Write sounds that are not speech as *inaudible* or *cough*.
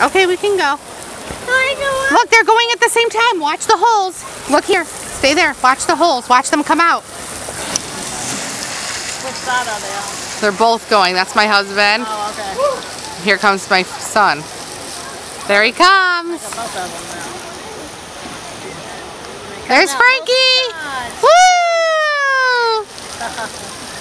Okay, we can go. Look, they're going at the same time. Watch the holes. Look here. Stay there. Watch the holes. Watch them come out. Which side are they on? They're both going. That's my husband. Oh, okay. Here comes my son. There he comes. There's Frankie. Woo! *laughs*